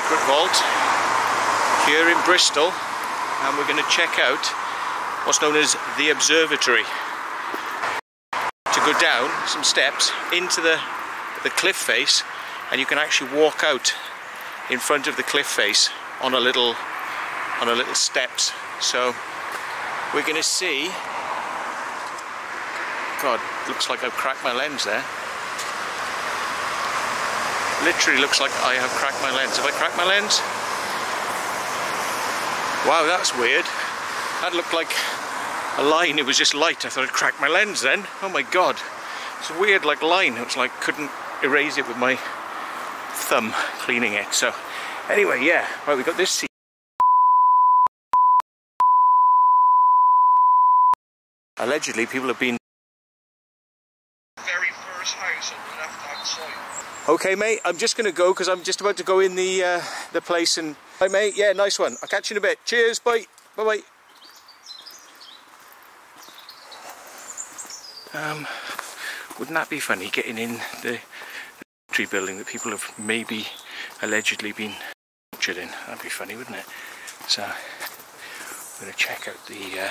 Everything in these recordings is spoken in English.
secret vault here in Bristol and we're going to check out what's known as the observatory. To go down some steps into the the cliff face and you can actually walk out in front of the cliff face on a little on a little steps. So we're going to see god looks like I've cracked my lens there literally looks like I have cracked my lens. Have I cracked my lens? Wow that's weird. That looked like a line. It was just light. I thought I'd cracked my lens then. Oh my god. It's a weird like line. It's like couldn't erase it with my thumb cleaning it. So anyway yeah. Right we got this seat allegedly people have been very first house on the left hand side. Okay mate I'm just gonna go because I'm just about to go in the uh, the place and hi mate. Yeah nice one. I'll catch you in a bit. Cheers. Bye. Bye bye um wouldn't that be funny getting in the tree building that people have maybe allegedly been tortured in? That'd be funny wouldn't it? So I'm gonna check out the uh,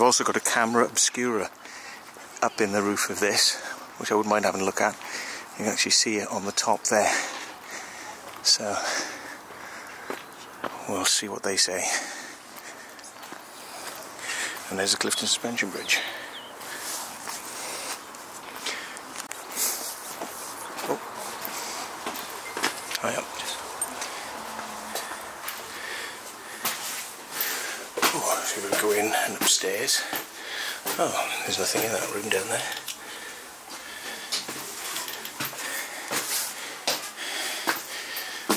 They've also got a camera obscura up in the roof of this, which I wouldn't mind having a look at. You can actually see it on the top there. So we'll see what they say. And there's a Clifton suspension bridge. Oh. High up. Oh, so we'll go in upstairs. Oh, there's nothing in that room down there.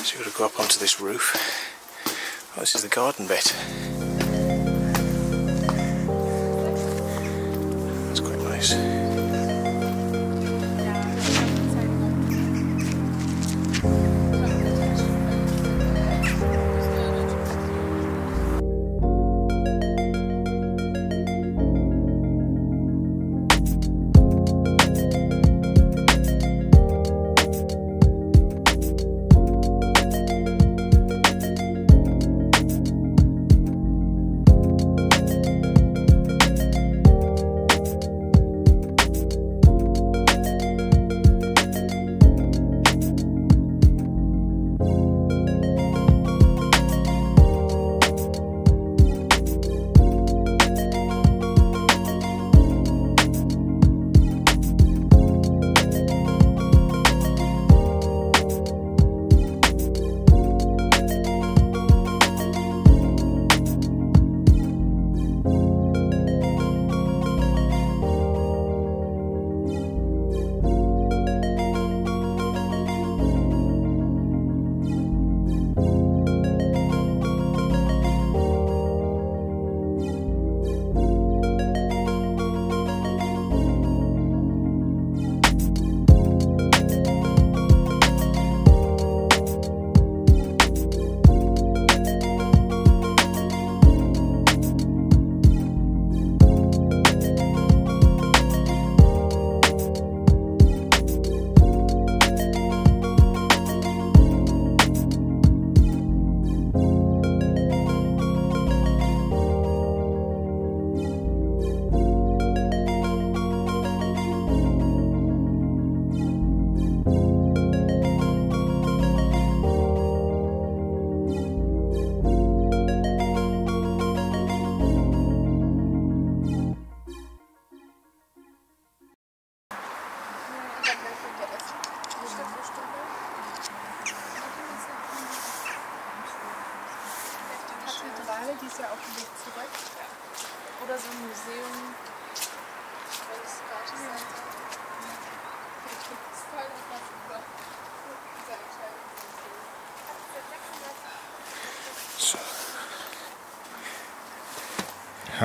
So we've got to go up onto this roof. Oh, this is the garden bit.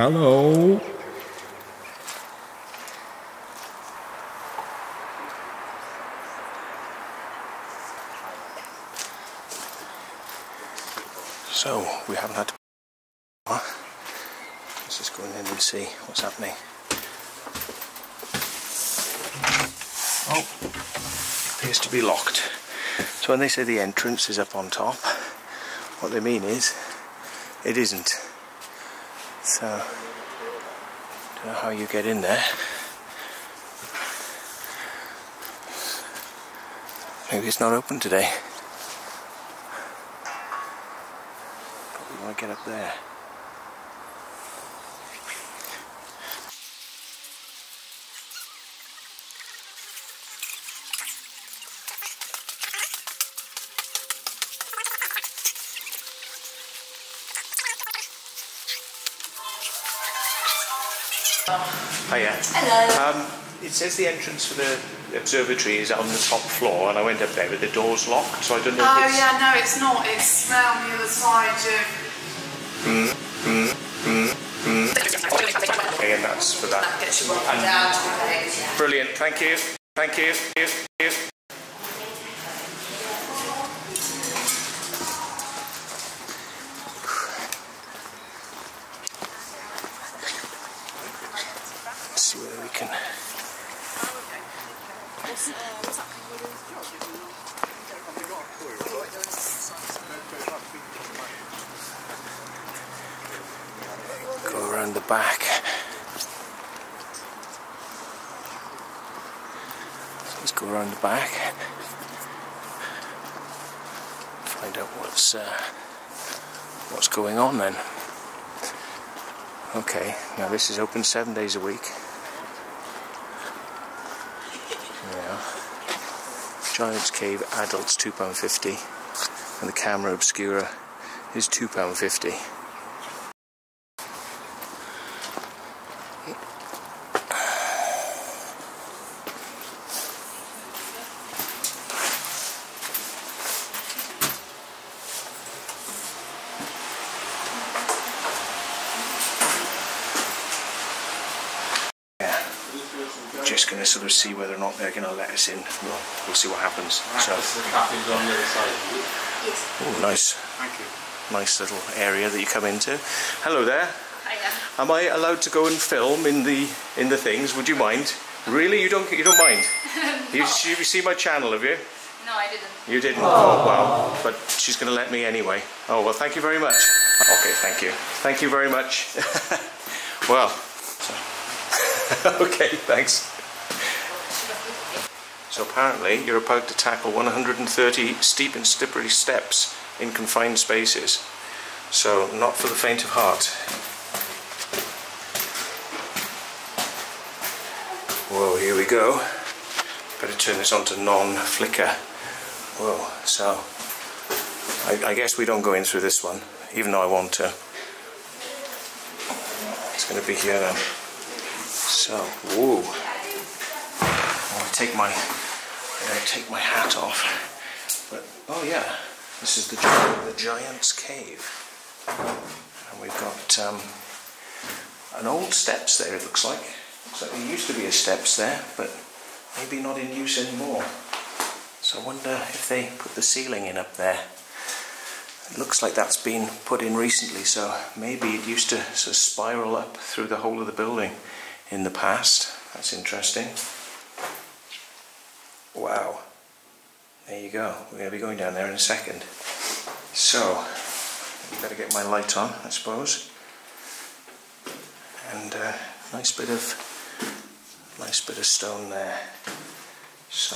Hello. So we haven't had to. Let's just go in and see what's happening. Oh, appears to be locked. So when they say the entrance is up on top, what they mean is it isn't. So, don't know how you get in there. Maybe it's not open today. We want to get up there. Hiya. Hello. Um, it says the entrance for the observatory is on the top floor, and I went up there, but the door's locked, so I don't know Oh it's. yeah, no, it's not. It's round the other side of. Mm, mm, mm, okay, and that's for that. Gets you and down to the. Brilliant. Thank you. Thank you. around the back. So let's go around the back. Find out what's uh, what's going on then. Okay, now this is open seven days a week. Yeah. Giant's Cave adults £2.50 and the camera obscura is £2.50. see whether or not they're going to let us in. We'll, we'll see what happens. So, the cafe's on the other side. oh, nice, Thank you. nice little area that you come into. Hello there. Hiya. Am I allowed to go and film in the in the things? Would you mind? Really, you don't you don't mind? you, you see my channel, have you? No, I didn't. You didn't. Oh well, but she's going to let me anyway. Oh well, thank you very much. Okay, thank you. Thank you very much. well, okay, thanks. So apparently, you're about to tackle 130 steep and slippery steps in confined spaces. So not for the faint of heart. Whoa, here we go. Better turn this on to non-flicker. Whoa, so I, I guess we don't go in through this one, even though I want to. It's going to be here then. So, whoa. To take my, Take my hat off. But oh yeah, this is the the Giant's Cave, and we've got um, an old steps there. It looks like. Looks like there used to be a steps there, but maybe not in use anymore. So I wonder if they put the ceiling in up there. It looks like that's been put in recently, so maybe it used to sort of spiral up through the whole of the building in the past. That's interesting. Wow. There you go. We're going to be going down there in a second. So, better get my light on, I suppose. And uh, nice bit of nice bit of stone there. So,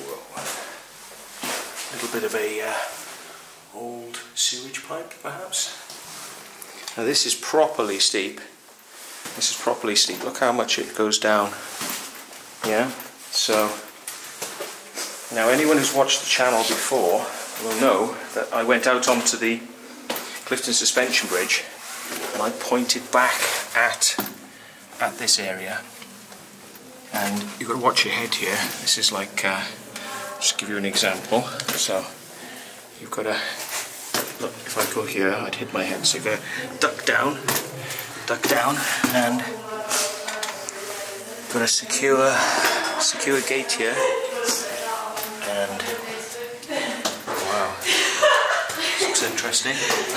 whoa, little bit of a uh, old sewage pipe, perhaps. Now this is properly steep. This is properly steep. Look how much it goes down. Yeah. So now anyone who's watched the channel before will know that I went out onto the Clifton Suspension Bridge and I pointed back at at this area and you've got to watch your head here this is like uh, just give you an example. So you've got to look. If I go here, I'd hit my head. So you've got to duck down, duck down, and got a secure, secure gate here. And wow, looks interesting.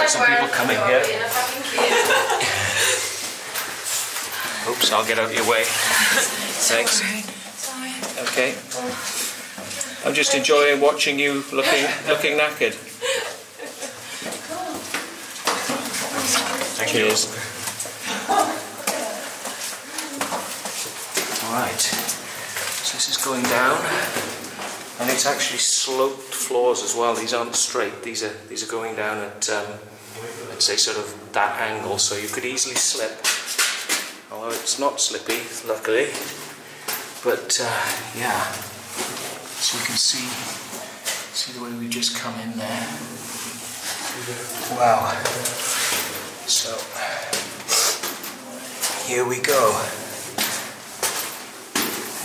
Some people coming here. Oops, I'll get out of your way. Thanks. Okay. I'm just enjoying watching you looking looking knackered. Cheers. Alright. So this is going down. And it's actually sloped floors as well. These aren't straight. These are these are going down at um, let's say sort of that angle so you could easily slip. Although it's not slippy, luckily. But uh, yeah. So you can see see the way we just come in there. Wow. So here we go.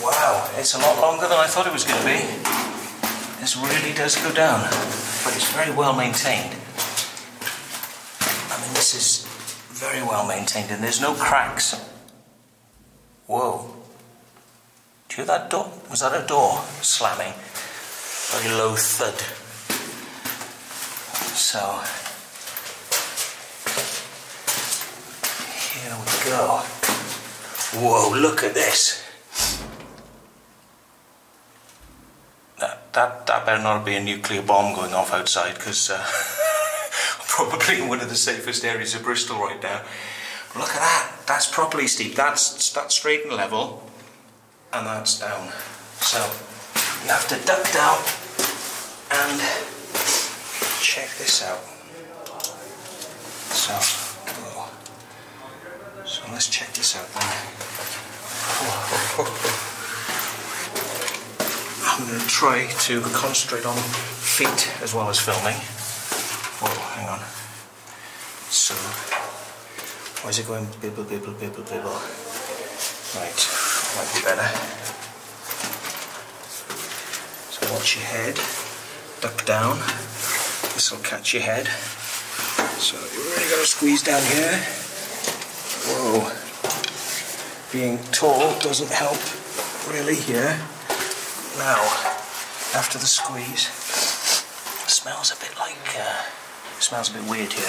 Wow, it's a lot longer than I thought it was going to be. This really does go down, but it's very well maintained. I mean, this is very well maintained, and there's no cracks. Whoa. Do you hear that door? Was that a door slamming? Very low thud. So, here we go. Whoa, look at this. That, that, better not be a nuclear bomb going off outside because uh, probably in one of the safest areas of Bristol right now. Look at that. That's properly steep. That's, that's straight and level and that's down. So you have to duck down and check this out. So, so let's check this out then. To try to concentrate on feet as well as filming. Whoa, hang on. So, why is it going bibble, bibble, bibble, bibble? Right, might be better. So watch your head, duck down. This will catch your head. So you really got to squeeze down here. Whoa. Being tall doesn't help really here. Now, after the squeeze, smells a bit like, uh, smells a bit weird here.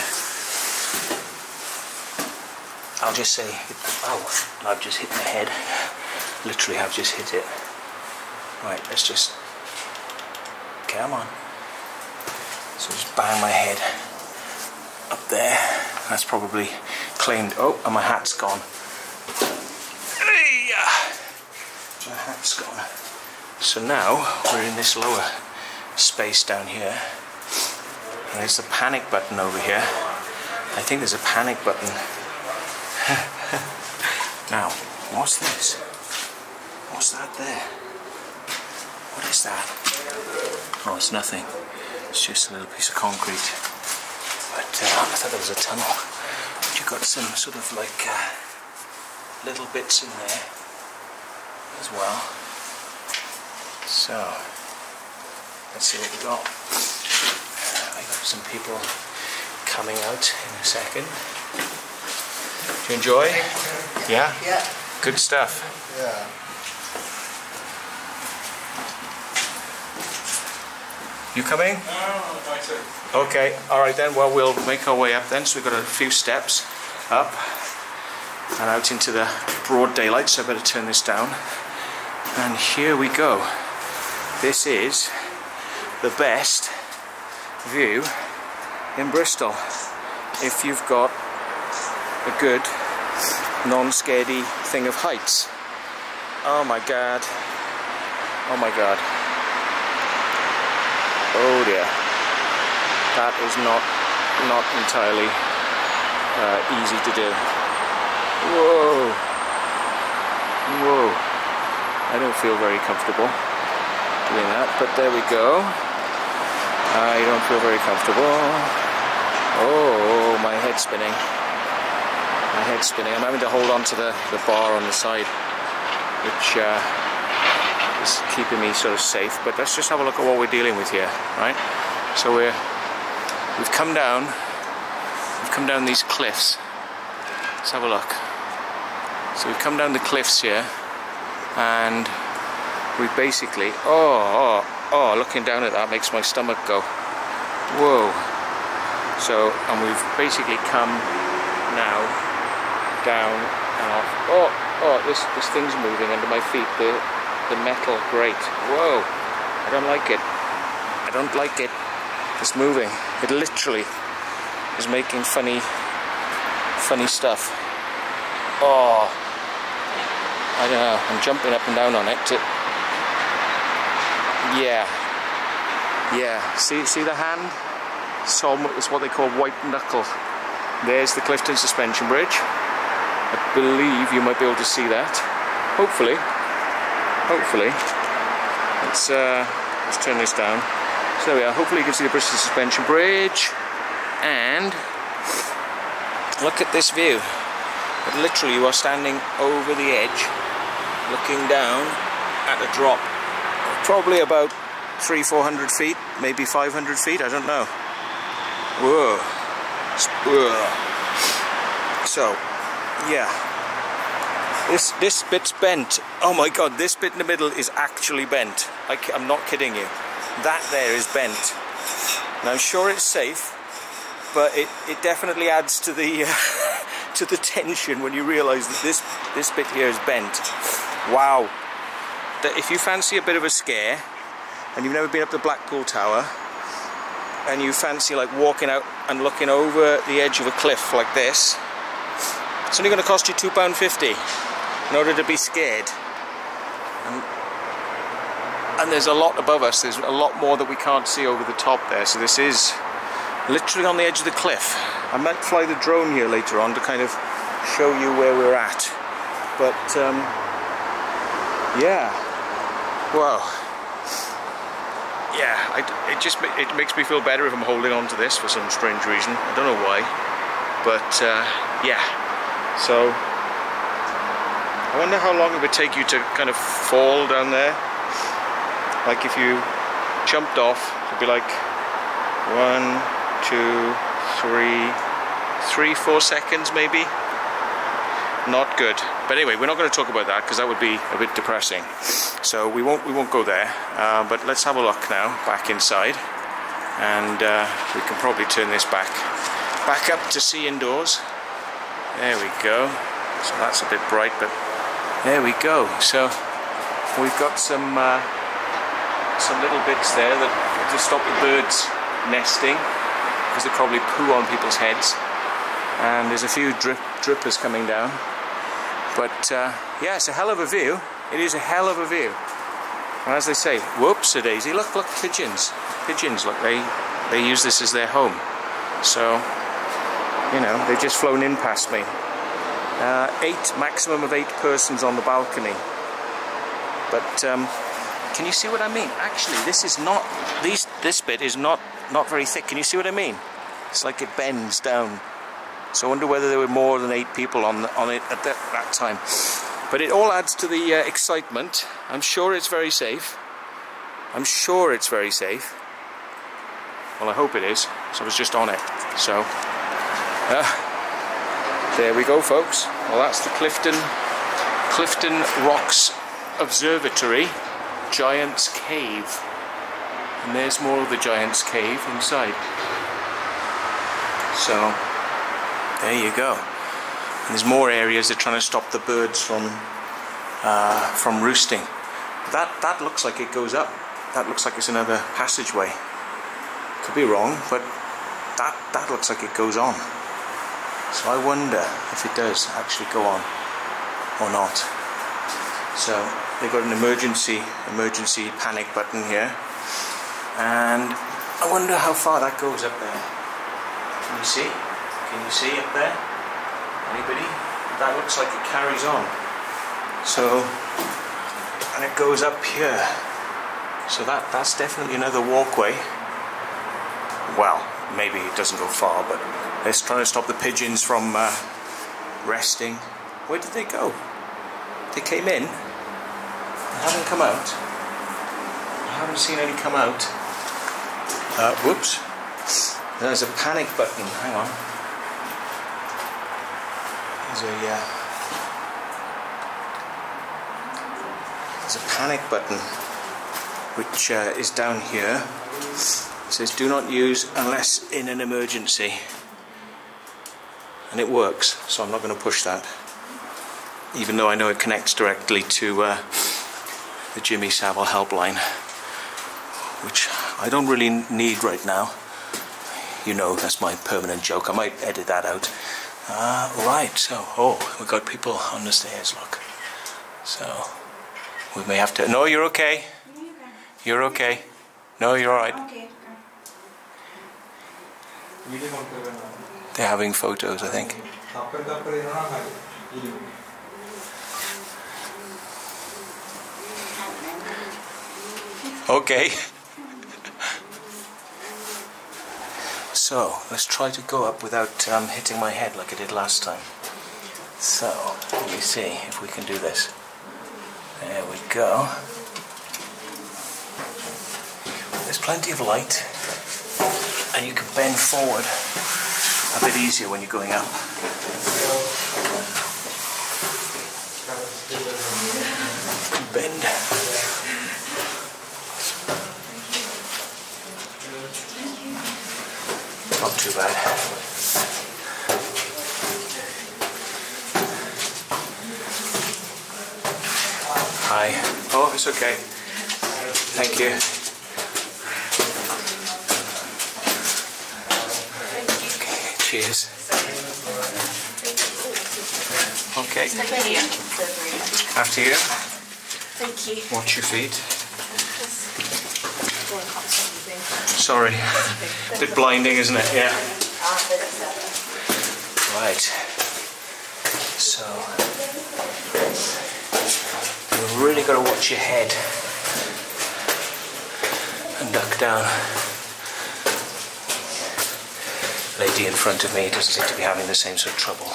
I'll just say, oh, I've just hit my head. Literally, I've just hit it. Right, let's just, come on. So just bang my head up there. That's probably claimed, oh, and my hat's gone. My hat's gone. So now, we're in this lower space down here. And there's the panic button over here. I think there's a panic button now, what's this? What's that there? What is that? Oh, it's nothing. It's just a little piece of concrete. But uh, I thought there was a tunnel. But you've got some sort of like uh, little bits in there as well. So, let's see what we got. Uh, I got some people coming out in a second. Do you enjoy? Yeah? Yeah. Good stuff. Yeah. You coming? No, Okay, alright then, well we'll make our way up then. So we've got a few steps up and out into the broad daylight, so I better turn this down. And here we go. This is the best view in Bristol. If you've got a good non-scaredy thing of heights. Oh my god. Oh my god. Oh dear. That is not not entirely uh, easy to do. Whoa. Whoa. I don't feel very comfortable doing that, but there we go. I don't feel very comfortable. Oh, my head's spinning my head's spinning. I'm having to hold on to the, the bar on the side, which uh, is keeping me sort of safe. But let's just have a look at what we're dealing with here, right? So we're we've come down, we've come down these cliffs. Let's have a look. So we've come down the cliffs here, and we basically oh oh oh looking down at that makes my stomach go whoa. So and we've basically come now down and off. Oh oh this this thing's moving under my feet. The the metal grate. Whoa! I don't like it. I don't like it. It's moving. It literally is making funny, funny stuff. Oh, I don't know. I'm jumping up and down on it. To... Yeah, yeah. See, see the hand? It's, it's what they call white knuckle. There's the Clifton Suspension Bridge. I believe you might be able to see that. Hopefully, hopefully. Let's uh, let's turn this down. So there we are. Hopefully you can see the Bristol Suspension Bridge. And look at this view. Literally you are standing over the edge, looking down at a drop. Probably about three, four hundred feet, maybe 500 feet, I don't know. Whoa. Whoa. So, yeah, this this bit's bent. Oh my god, this bit in the middle is actually bent. I, am not kidding you. That there is bent. And I'm sure it's safe, but it, it definitely adds to the uh, to the tension when you realise that this this bit here is bent. Wow. That if you fancy a bit of a scare, and you've never been up the Blackpool Tower, and you fancy like walking out and looking over the edge of a cliff like this, it's only going to cost you £2.50 in order to be scared. And, and there's a lot above us, there's a lot more that we can't see over the top there, so this is literally on the edge of the cliff. I might fly the drone here later on to kind of show you where we're at. But, um, yeah, wow. Yeah, I, it just it makes me feel better if I'm holding on to this for some strange reason. I don't know why, but uh, yeah. So I wonder how long it would take you to kind of fall down there. Like if you jumped off, it'd be like one, two, three, three, four seconds maybe. Good. But anyway, we're not going to talk about that because that would be a bit depressing. So we won't we won't go there. Uh, but let's have a look now back inside, and uh, we can probably turn this back back up to see indoors. There we go. So that's a bit bright, but there we go. So we've got some uh, some little bits there that to stop the birds nesting because they probably poo on people's heads. And there's a few drip drippers coming down. But uh, yeah, it's a hell of a view. It is a hell of a view. And as they say, whoops a daisy, look, look, pigeons. Pigeons, look, they, they use this as their home. So, you know, they've just flown in past me. Uh, eight, maximum of eight persons on the balcony. But um, can you see what I mean? Actually, this is not, these, this bit is not, not very thick. Can you see what I mean? It's like it bends down. So I wonder whether there were more than eight people on, on it at that, that time. But it all adds to the uh, excitement. I'm sure it's very safe. I'm sure it's very safe. Well, I hope it is. So I was just on it. So, uh, there we go, folks. Well, that's the Clifton, Clifton Rocks Observatory Giant's Cave. And there's more of the Giant's Cave inside. So, there you go. And there's more areas they're trying to stop the birds from uh, from roosting. That that looks like it goes up. That looks like it's another passageway. Could be wrong, but that that looks like it goes on. So I wonder if it does actually go on or not. So they've got an emergency emergency panic button here, and I wonder how far that goes up there. Can you see? Can you see it there? Anybody? That looks like it carries on. So, and it goes up here. So that, that's definitely another walkway. Well, maybe it doesn't go far, but it's trying to stop the pigeons from uh, resting. Where did they go? They came in They haven't come out. I haven't seen any come out. Uh, whoops. There's a panic button. Hang on. There's a uh, a panic button which uh, is down here. It says do not use unless in an emergency. And it works, so I'm not going to push that. Even though I know it connects directly to uh, the Jimmy Savile helpline, which I don't really need right now. You know, that's my permanent joke. I might edit that out. Uh, right, so, oh, we've got people on the stairs, look. So, we may have to. No, you're okay. You're okay. No, you're alright. They're having photos, I think. Okay. So, let's try to go up without um, hitting my head like I did last time. So, let me see if we can do this. There we go. There's plenty of light, and you can bend forward a bit easier when you're going up. Bend. Not too bad. Hi. Oh, it's okay. Thank you. Okay, cheers. Okay, after you. Thank you. Watch your feet. Sorry. bit blinding, isn't it? Yeah. Right. So, you've really got to watch your head and duck down. Lady in front of me doesn't seem to be having the same sort of trouble.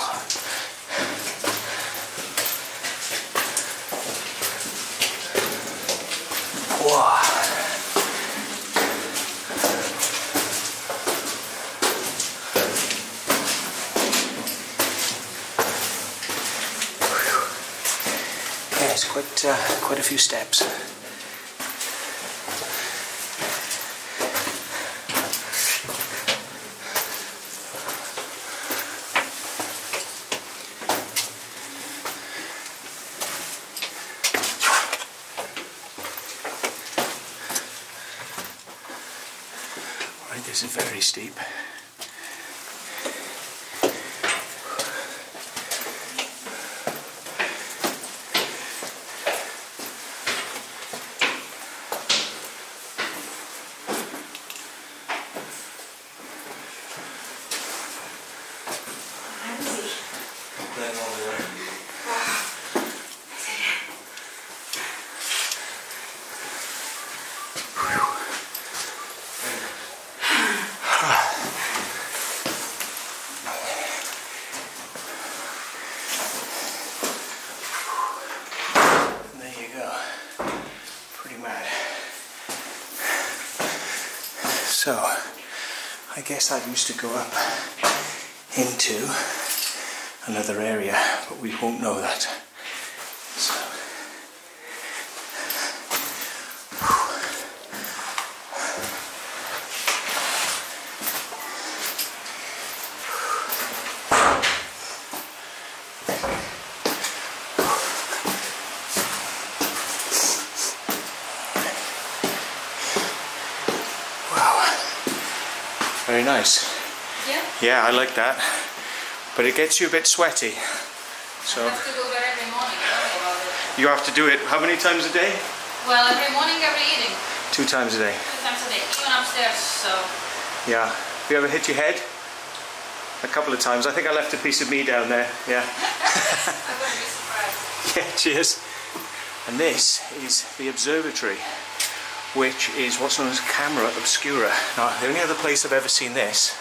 Wow. It's quite uh, quite a few steps. Right, this is very steep. There you go. Pretty mad. So, I guess I used to go up into another area, but we won't know that. So, nice. Yeah, Yeah, I like that. But it gets you a bit sweaty. So I have to go every morning. I don't know about it. you have to do it how many times a day? Well, every morning, every evening, Two times a day. two times a day, even upstairs. So Yeah. Have you ever hit your head? A couple of times. I think I left a piece of me down there. Yeah. I wouldn't be surprised. Yeah, cheers. And this is the observatory, which is what's known as Camera Obscura. Now, the only other place I've ever seen this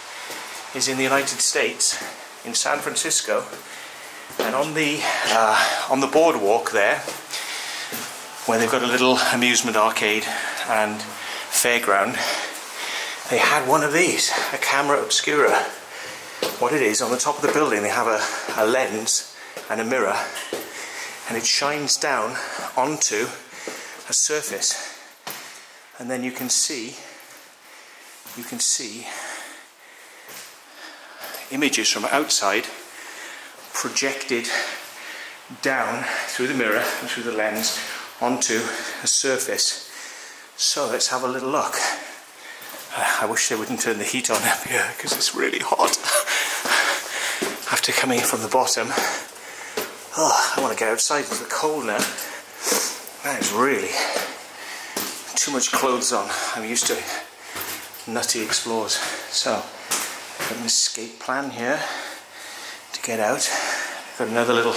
is in the United States, in San Francisco, and on the uh, on the boardwalk there, where they've got a little amusement arcade and fairground, they had one of these, a camera obscura. What it is, on the top of the building, they have a, a lens and a mirror, and it shines down onto a surface, and then you can see, you can see images from outside projected down through the mirror and through the lens onto a surface. So let's have a little look. Uh, I wish they wouldn't turn the heat on up here because it's really hot. After coming from the bottom, oh, I want to get outside. It's cold now. That is really too much clothes on. I'm used to nutty explores. So, I've got an escape plan here to get out. I've Got another little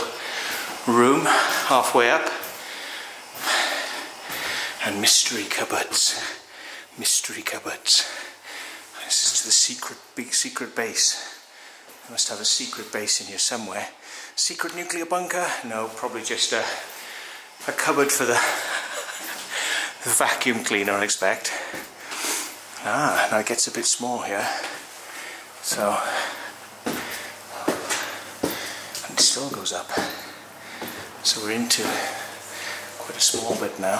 room halfway up. And mystery cupboards. Mystery cupboards. This is the secret big secret base. I must have a secret base in here somewhere. Secret nuclear bunker? No, probably just a, a cupboard for the, the vacuum cleaner, I expect. Ah, now it gets a bit small here. So, and it still goes up. So we're into quite a small bit now.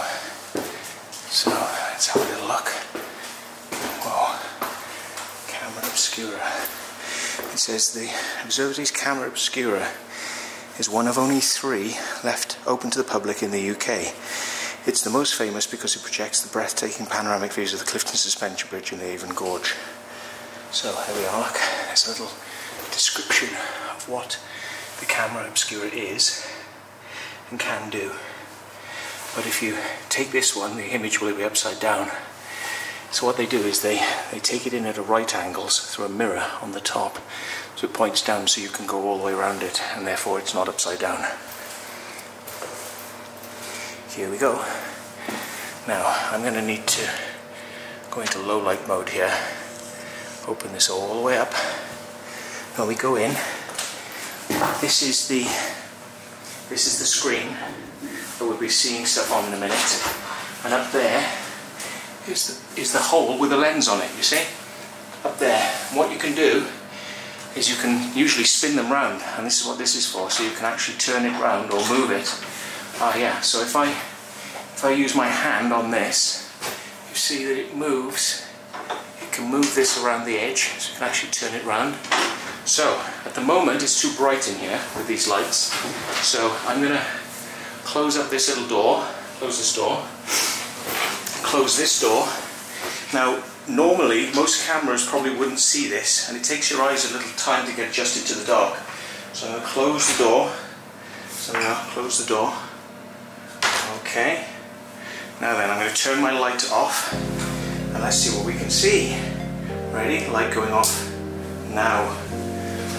So let's have a little look. Whoa, camera obscura. It says the observatory's camera obscura is one of only three left open to the public in the UK. It's the most famous because it projects the breathtaking panoramic views of the Clifton Suspension Bridge and the Avon Gorge. So here we are, there's a little description of what the camera obscura is and can do. But if you take this one, the image will be upside down. So what they do is they, they take it in at a right angles through a mirror on the top. So it points down so you can go all the way around it and therefore it's not upside down. Here we go. Now I'm going to need to go into low light mode here. Open this all the way up. When we go in, this is the this is the screen that we'll be seeing stuff on in a minute. And up there is the, is the hole with a lens on it, you see? Up there. And what you can do is you can usually spin them round, and this is what this is for, so you can actually turn it round or move it. Ah yeah, so if I if I use my hand on this, you see that it moves. You can move this around the edge, so you can actually turn it round. So, at the moment it's too bright in here with these lights, so I'm going to close up this little door, close this door, close this door. Now, normally most cameras probably wouldn't see this, and it takes your eyes a little time to get adjusted to the dark. So I'm going to close the door. So now close the door. Okay. Now then, I'm going to turn my light off, and let's see what we can see. Ready? Light going off now.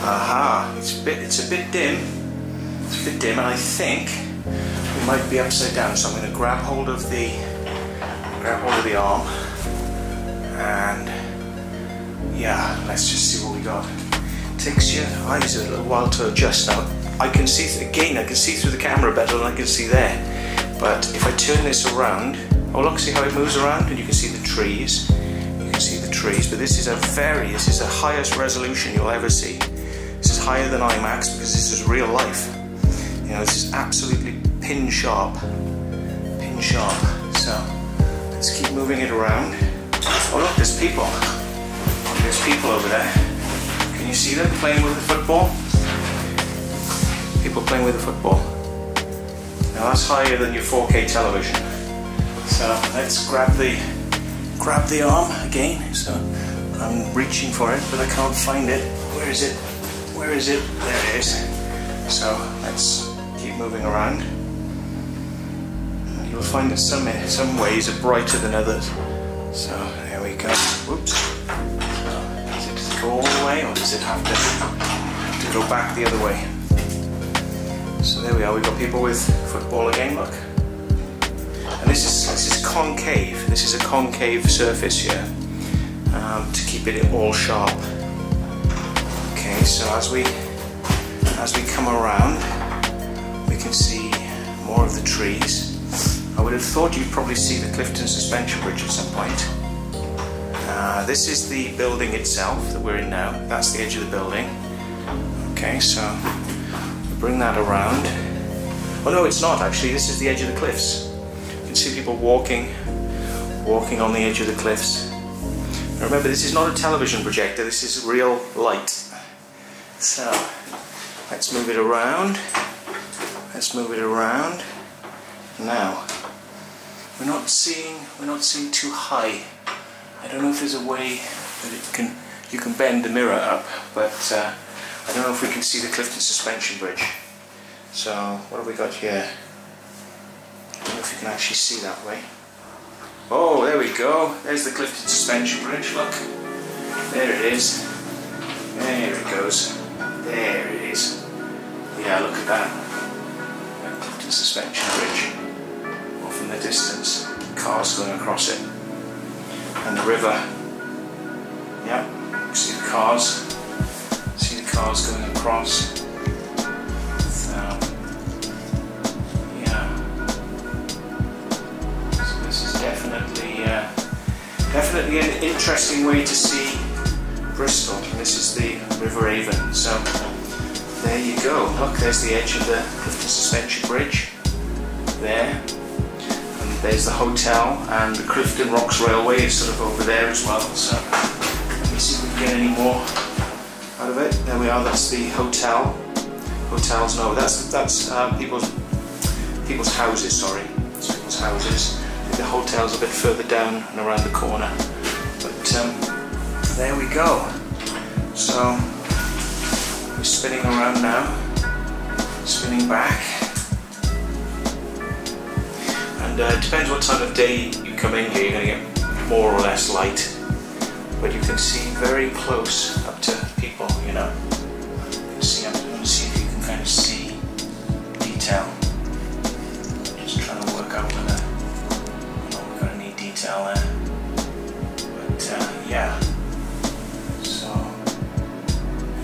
Aha, it's a bit, it's a bit dim. It's a bit dim, and I think we might be upside down. So I'm going to grab hold of the grab hold of the arm, and yeah, let's just see what we got. Takes your eyes a little while to adjust. Now I can see again. I can see through the camera better than I can see there. But if I turn this around, oh look, see how it moves around, and you can see the trees. You can see the trees. But this is a very, this is the highest resolution you'll ever see. This is higher than IMAX because this is real life. You know, this is absolutely pin sharp. Pin sharp. So, let's keep moving it around. Oh look, there's people. There's people over there. Can you see them playing with the football? People playing with the football. Now that's higher than your 4K television. So let's grab the grab the arm again. So I'm reaching for it, but I can't find it. Where is it? Where is it? There it is. So let's keep moving around. You'll find that some some ways are brighter than others. So there we go. Whoops. So, does it go all the way, or does it have to, have to go back the other way? So there we are. We've got people with football again. Look. And this is this is concave. This is a concave surface here um, to keep it all sharp. Okay, so as we as we come around, we can see more of the trees. I would have thought you'd probably see the Clifton Suspension Bridge at some point. Uh, this is the building itself that we're in now. That's the edge of the building. Okay, so bring that around. Oh no, it's not actually. This is the edge of the cliffs. You can see people walking, walking on the edge of the cliffs. Now remember, this is not a television projector. This is real light. So let's move it around. Let's move it around. Now we're not seeing we're not seeing too high. I don't know if there's a way that it can you can bend the mirror up, but uh, I don't know if we can see the Clifton Suspension Bridge. So what have we got here? I don't know if you can actually see that way. Oh, there we go. There's the Clifton Suspension Bridge. Look, there it is. There it goes. There it is. Yeah, look at that. Clifton Suspension Bridge. Off in the distance, cars going across it and the river. Yeah, see the cars. Cars going across. So, yeah. So this is definitely, uh, definitely an interesting way to see Bristol. This is the River Avon. So there you go. Look, there's the edge of the Suspension Bridge. There there's the hotel and the Clifton Rocks Railway is sort of over there as well. So let me see if we can get any more of it. There we are. That's the hotel. Hotels, no, that's that's uh, people's people's houses. Sorry, it's people's houses. The hotel's a bit further down and around the corner. But um, there we go. So we're spinning around now, spinning back. And uh, it depends what time of day you come in here, you're going to get more or less light. But you can see very close up to people, you know. You can see, going to see if you can kind of see detail. Just trying to work out whether oh, we're going to need detail there. But uh, yeah. So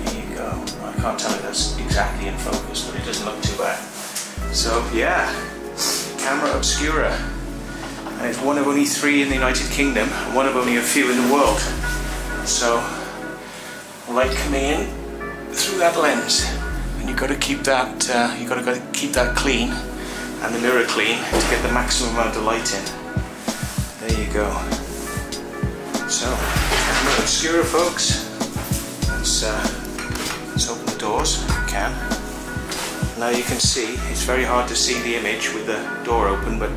there you go. I can't tell if that's exactly in focus, but it doesn't look too bad. So yeah camera obscura and it's one of only three in the United Kingdom one of only a few in the world. So light coming in through that lens and you've got to keep that uh, you've got to keep that clean and the mirror clean to get the maximum amount of light in. There you go. So obscura folks. Let's, uh, let's open the doors if can. Now you can see, it's very hard to see the image with the door open, but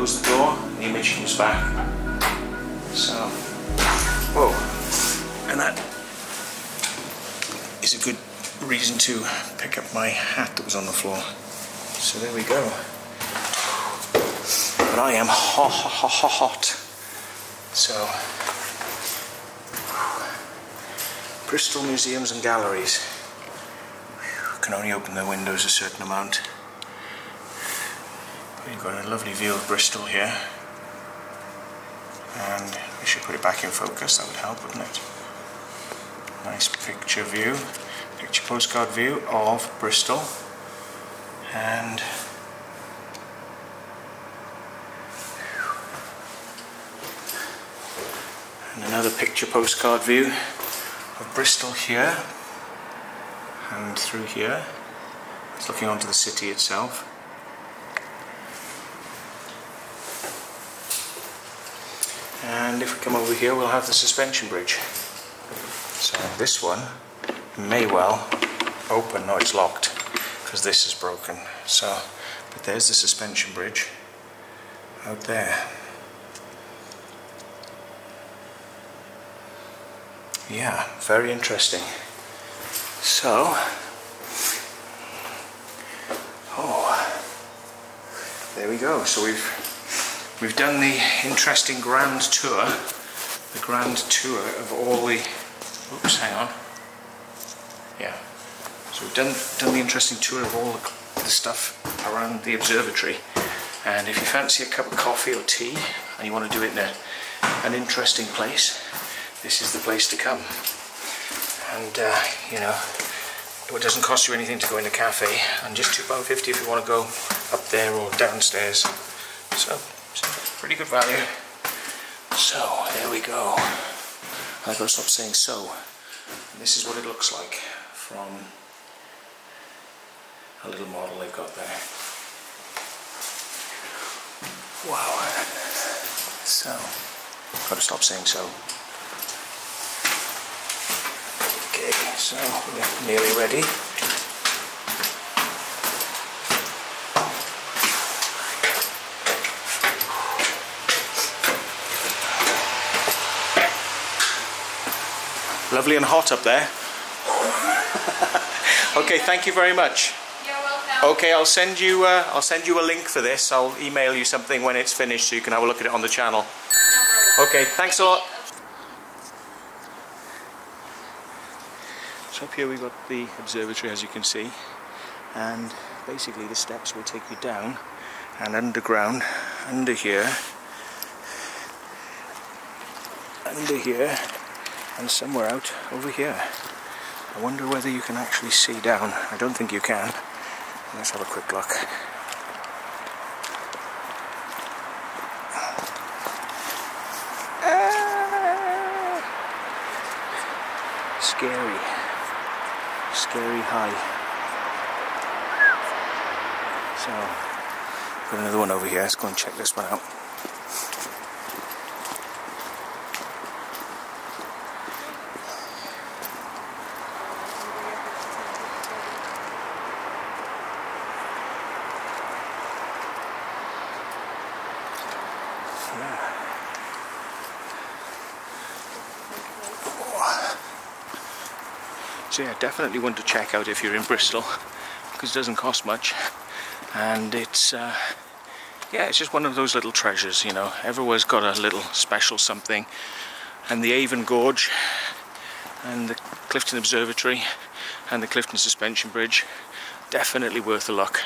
close the door, the image comes back. So, whoa, and that is a good reason to pick up my hat that was on the floor. So there we go. But I am hot, hot, hot, hot. So, Bristol Museums and Galleries can only open the windows a certain amount. You've got a lovely view of Bristol here. And we should put it back in focus, that would help, wouldn't it? Nice picture view, picture postcard view of Bristol. And and another picture postcard view of Bristol here and through here. It's looking onto the city itself. And if we come over here, we'll have the suspension bridge. So this one may well open. No, it's locked because this is broken. So, but there's the suspension bridge out there. Yeah, very interesting. So, oh, there we go. So we've we've done the interesting grand tour, the grand tour of all the. Oops, hang on. Yeah. So we've done done the interesting tour of all the, the stuff around the observatory. And if you fancy a cup of coffee or tea and you want to do it in a, an interesting place, this is the place to come and uh, you know it doesn't cost you anything to go in the cafe and just £2.50 if you want to go up there or downstairs so pretty good value. So, there we go. I've got to stop saying so. And this is what it looks like from a little model they've got there. Wow. So, got to stop saying so. Okay, so we're nearly ready. Lovely and hot up there. okay, thank you very much. You're welcome. Okay, I'll send you. Uh, I'll send you a link for this. I'll email you something when it's finished, so you can have a look at it on the channel. No. Okay, thanks a lot. So up here we've got the observatory, as you can see, and basically the steps will take you down and underground, under here, under here, and somewhere out over here. I wonder whether you can actually see down. I don't think you can. Let's have a quick look. Ah. Scary. Scary high. So, got another one over here. Let's go and check this one out. So yeah, definitely one to check out if you're in Bristol because it doesn't cost much. And it's uh, yeah it's just one of those little treasures you know. Everywhere's got a little special something. And the Avon Gorge and the Clifton Observatory and the Clifton Suspension Bridge. Definitely worth a look